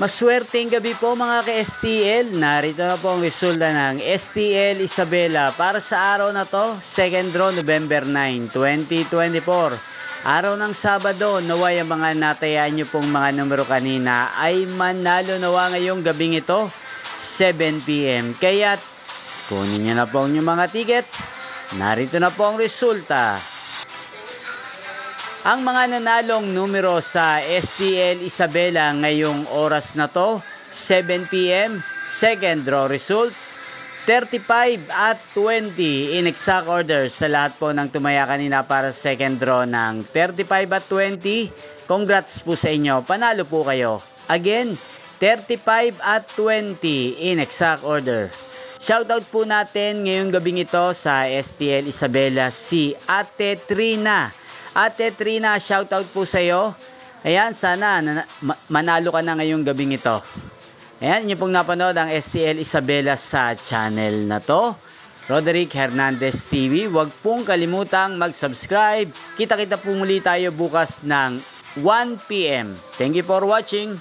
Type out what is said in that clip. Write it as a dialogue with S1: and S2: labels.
S1: Maswerteng gabi po mga ka-STL. Narito na po ang resulta ng STL Isabela para sa araw na to, 2nd draw November 9, 2024. Araw ng Sabado, naway ang mga natayaan nyo pong mga numero kanina ay manalo nawa ngayong gabing ito, 7pm. Kaya't kunin nyo na po ang mga tickets. Narito na po ang resulta. Ang mga nanalong numero sa STL Isabela ngayong oras na to, 7pm, second draw result, 35 at 20 in exact order sa lahat po ng tumaya kanina para sa second draw ng 35 at 20. Congrats po sa inyo, panalo po kayo. Again, 35 at 20 in exact order. Shoutout po natin ngayong gabing ito sa STL Isabela si Ate Trina. Ate Trina, shoutout po sa iyo. Ayan, sana na, ma- manalo ka na ngayong gabing ito. Ayan, inyo pong napanood ang STL Isabela sa channel na to. Roderick Hernandez TV. Huwag pong kalimutang mag-subscribe. Kita-kita po muli tayo bukas ng 1pm. Thank you for watching.